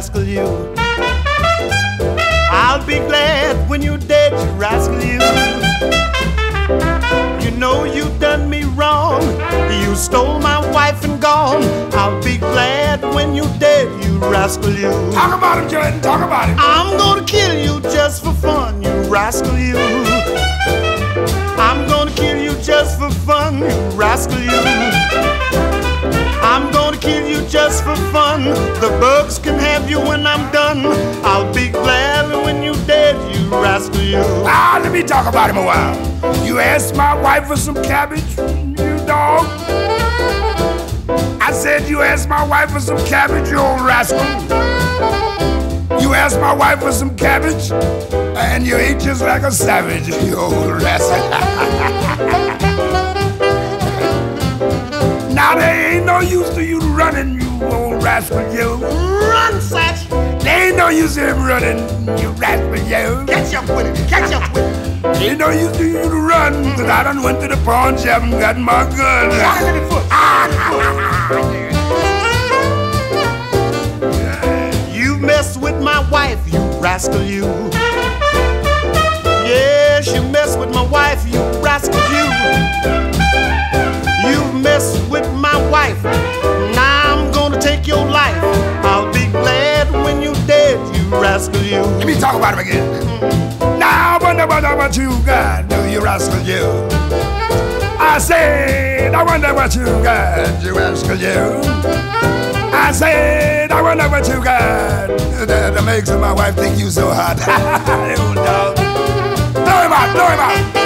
rascal you. I'll be glad when you're dead, you rascal you. You know you've done me wrong. You stole my wife and gone. I'll be glad when you're dead, you rascal you. Talk about it, Jordan. Talk about it. I'm gonna kill you just for fun, you rascal you. I'm gonna kill you just for fun, you rascal you. The bugs can have you when I'm done. I'll be glad when you're dead, you rascal you. Ah, let me talk about him a while. You asked my wife for some cabbage, you dog. I said you asked my wife for some cabbage, you old rascal. You asked my wife for some cabbage, and you ate just like a savage, you old rascal. rascal, you. Run, Satch! There ain't no use him running, you rascal, you. Catch up with it, catch up with it. Ain't no use to you to run, mm-hmm. cause I done went to the pawn shop and got my gun. Shot him in the foot. You mess with my wife, you rascal, you. Yes, you mess with my wife, you rascal. You me talk about him again. Now I wonder what I want you got, do you rascal you? I said, I wonder what you got, you rascal you. I said, I wonder what you got that makes my wife think you so hot. old dog. Throw him out, throw him out.